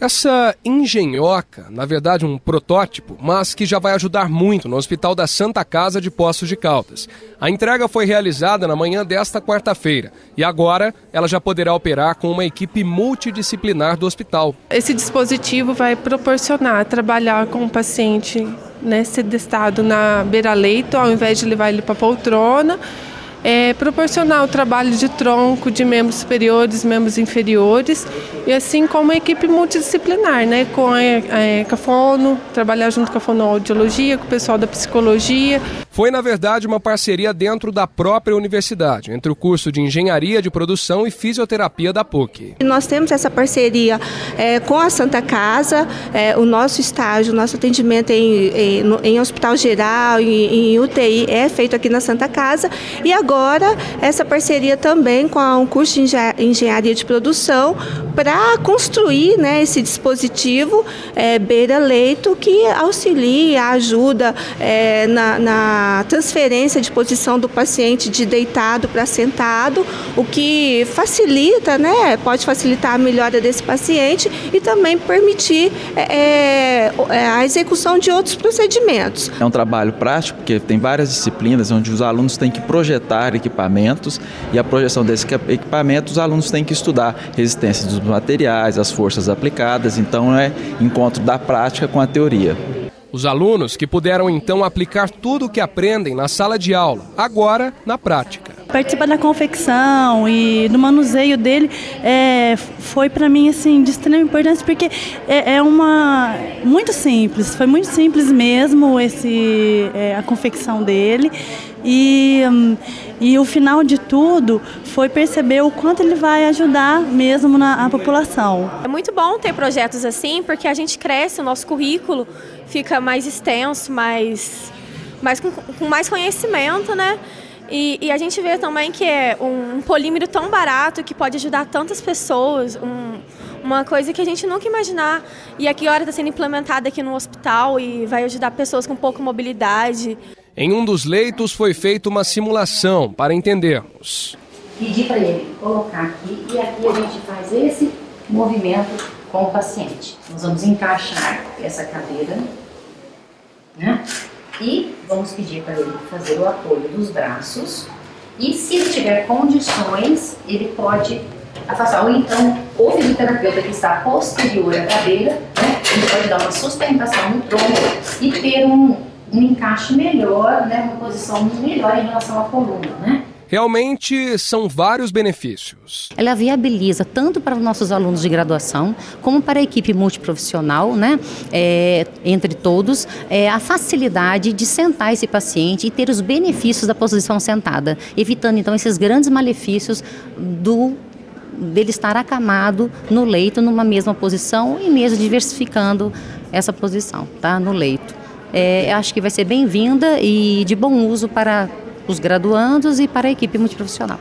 Essa engenhoca, na verdade um protótipo, mas que já vai ajudar muito no Hospital da Santa Casa de Poços de Caldas. A entrega foi realizada na manhã desta quarta-feira e agora ela já poderá operar com uma equipe multidisciplinar do hospital. Esse dispositivo vai proporcionar trabalhar com o paciente né, sedestado na beira-leito, ao invés de levar ele para poltrona é, proporcionar o trabalho de tronco de membros superiores, membros inferiores, e assim como a equipe multidisciplinar, né, com a, a, a fono, trabalhar junto com a fonoaudiologia, com o pessoal da psicologia. Foi, na verdade, uma parceria dentro da própria universidade, entre o curso de Engenharia de Produção e Fisioterapia da PUC. Nós temos essa parceria é, com a Santa Casa, é, o nosso estágio, o nosso atendimento em, em, em hospital geral, em, em UTI, é feito aqui na Santa Casa, e agora agora essa parceria também com um curso de engenharia de produção para construir né, esse dispositivo é, beira-leito que auxilia, ajuda é, na, na transferência de posição do paciente de deitado para sentado, o que facilita, né, pode facilitar a melhora desse paciente e também permitir é, é a execução de outros procedimentos. É um trabalho prático, porque tem várias disciplinas onde os alunos têm que projetar equipamentos e a projeção desses equipamentos, os alunos têm que estudar resistência dos materiais, as forças aplicadas, então é encontro da prática com a teoria. Os alunos que puderam então aplicar tudo o que aprendem na sala de aula, agora na prática. Participar da confecção e do manuseio dele é, foi para mim assim de extrema importância porque é, é, uma muito simples, foi muito simples mesmo esse é, a confecção dele e, e o final de tudo foi perceber o quanto ele vai ajudar mesmo na população. É muito bom ter projetos assim, porque a gente cresce, o nosso currículo fica mais extenso, mais, mais com, com mais conhecimento, né? E, e, a gente vê também que é um, um polímero tão barato que pode ajudar tantas pessoas, um, uma coisa que a gente nunca imaginar. E aqui agora está sendo implementada aqui no hospital e vai ajudar pessoas com pouca mobilidade. Em um dos leitos foi feita uma simulação para entendermos. Pedir para ele colocar aqui e aqui a gente faz esse movimento com o paciente. Nós vamos encaixar essa cadeira, né? E vamos pedir para ele fazer o apoio dos braços. E se ele tiver condições, ele pode afastar. Ou então, o fisioterapeuta que está posterior à cadeira, né? Ele pode dar uma sustentação no tronco e ter um, um encaixe melhor, né, uma posição melhor em relação à coluna, né? Realmente são vários benefícios. Ela viabiliza tanto para os nossos alunos de graduação, como para a equipe multiprofissional, né, é, entre todos, é, a facilidade de sentar esse paciente e ter os benefícios da posição sentada, evitando então esses grandes malefícios do dele estar acamado no leito numa mesma posição e mesmo diversificando essa posição, tá, no leito. É, acho que vai ser bem-vinda e de bom uso para os graduandos e para a equipe multiprofissional.